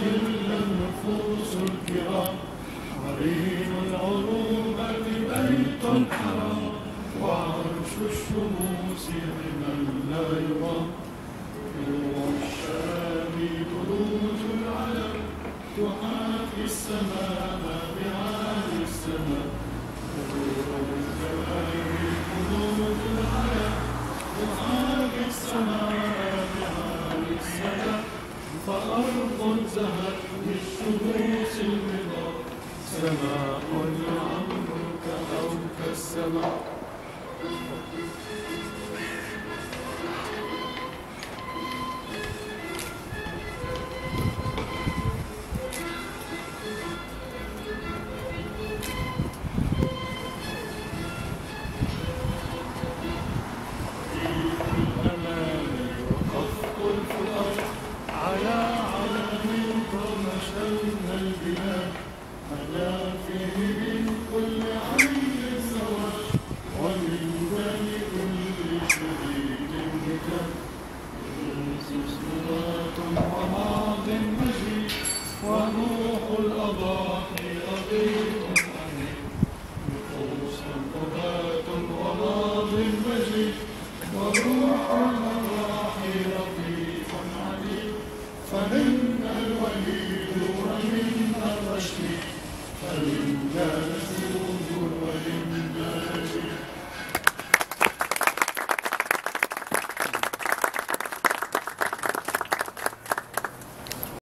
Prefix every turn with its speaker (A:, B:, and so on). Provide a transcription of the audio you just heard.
A: تزل النفوس الكرام عرين العروبة بيت الحرام وعرش الشموس حمى لا يرام نور الشام بروج العلم تحاكي السماء أرض زهت بالشموس المضى. سماء عمرك أو كالسماء.